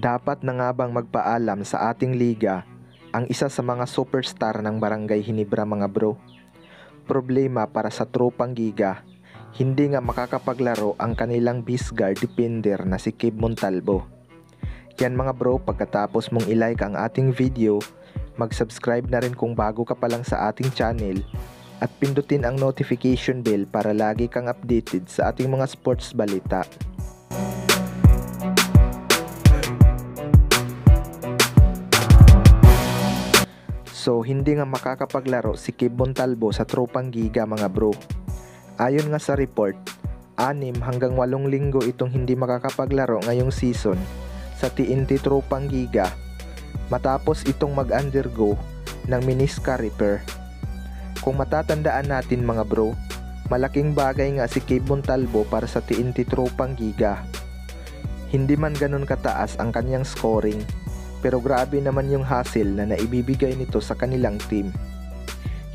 Dapat na nga bang magpaalam sa ating liga ang isa sa mga superstar ng Barangay Hinibra mga bro? Problema para sa tropang giga, hindi nga makakapaglaro ang kanilang beast guard defender na si Kib Montalvo. Yan mga bro, pagkatapos mong ilike ang ating video, mag-subscribe na rin kung bago ka pa lang sa ating channel at pindutin ang notification bell para lagi kang updated sa ating mga sports balita. So hindi nga makakapaglaro si Kib Montalvo sa tropang giga mga bro. Ayon nga sa report, anim hanggang walong linggo itong hindi makakapaglaro ngayong season sa TNT tropang giga matapos itong mag-undergo ng menisca repair. Kung matatandaan natin mga bro, malaking bagay nga si Kib Montalvo para sa TNT tropang giga. Hindi man ganun kataas ang kanyang scoring pero grabe naman yung hassle na naibibigay nito sa kanilang team.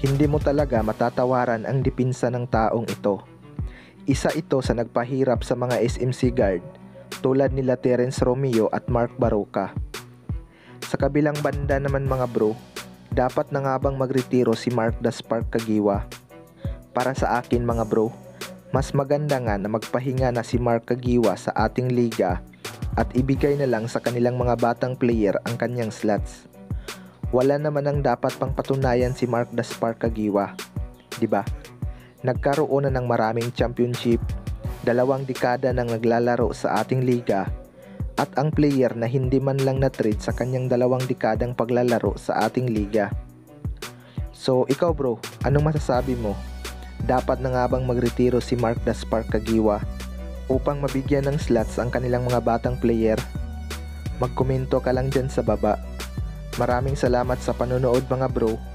Hindi mo talaga matatawaran ang dipinsa ng taong ito. Isa ito sa nagpahirap sa mga SMC guard tulad nila Terence Romeo at Mark Baroka. Sa kabilang banda naman mga bro, dapat na nga bang magretiro si Mark Daspark Kagiwa? Para sa akin mga bro, mas maganda nga na magpahinga na si Mark Kagiwa sa ating liga at ibigay na lang sa kanilang mga batang player ang kanyang slots. Wala naman ang dapat pang patunayan si Mark Daspar Kagiwa. 'Di ba? Nagkaroon na ng maraming championship, dalawang dekada nang naglalaro sa ating liga, at ang player na hindi man lang na-trade sa kanyang dalawang dekadang paglalaro sa ating liga. So, ikaw bro, anong masasabi mo? Dapat na nga bang magretiro si Mark Daspar Kagiwa upang mabigyan ng slots ang kanilang mga batang player? Magkomento ka lang dyan sa baba. Maraming salamat sa panonood mga bro